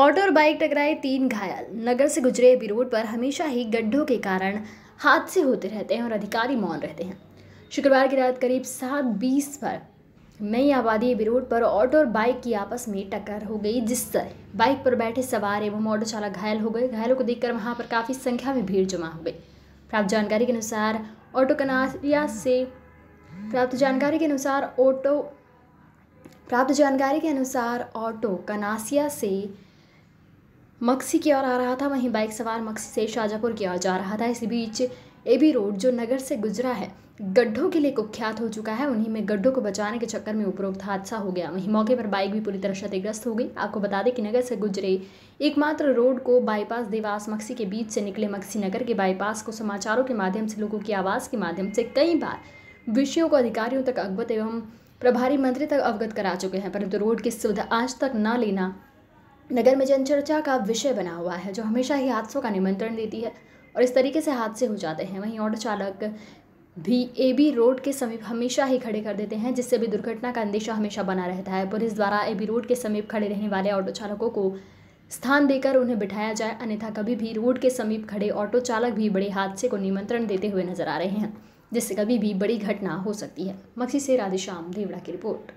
Auto और bike टकराए तीन घायल। नगर से गुजरे बी रोड पर हमेशा ही गड्ढों के कारण हादसे होते रहते हैं और अधिकारी मौन रहते हैं। शुक्रवार की रात करीब सात बीस पर नई आबादी बी रोड पर ऑटो और बाइक की आपस में टक्कर हो गई जिससे बाइक पर बैठे सवार एवं ऑटो चालक घायल हो गए। घायलों को देखकर वहाँ पर काफ़ी संख्या में भीड़ जमा हो गई। प्राप्त जानकारी के अनुसार ऑटो कनारिया से प्राप्त जानकारी के अनुसार ऑटो प्राप्त जानकारी के अनुसार ऑटो कनासिया से मक्सी की ओर आ रहा था, वहीं बाइक सवार मक्सी से शाजापुर की ओर जा रहा था। इसी बीच एबी रोड, जो नगर से गुजरा है, गड्ढों के लिए कुख्यात हो चुका है। उन्हीं में गड्ढों को बचाने के चक्कर में उपरोक्त हादसा हो गया। वहीं मौके पर बाइक भी पूरी तरह क्षतिग्रस्त हो गई। आपको बता दें कि नगर से गुजरे एकमात्र रोड को बाईपास देवास मक्सी के बीच से निकले मक्सी नगर के बाईपास को समाचारों के माध्यम से, लोगों की आवाज़ के माध्यम से कई बार विषयों को अधिकारियों तक अवगत एवं प्रभारी मंत्री तक अवगत करा चुके हैं। परंतु रोड की सुविधा आज तक न लेना नगर में जनचर्चा का विषय बना हुआ है, जो हमेशा ही हादसों का निमंत्रण देती है और इस तरीके से हादसे हो जाते हैं। वहीं ऑटो चालक भी ए बी रोड के समीप हमेशा ही खड़े कर देते हैं, जिससे भी दुर्घटना का अंदेशा हमेशा बना रहता है। पुलिस द्वारा ए बी रोड के समीप खड़े रहने वाले ऑटो चालकों को स्थान देकर उन्हें बिठाया जाए, अन्यथा कभी भी रोड के समीप खड़े ऑटो चालक भी बड़े हादसे को निमंत्रण देते हुए नज़र आ रहे हैं, जिससे कभी भी बड़ी घटना हो सकती है। मक्सी से राधेश्याम, देवड़ा की रिपोर्ट।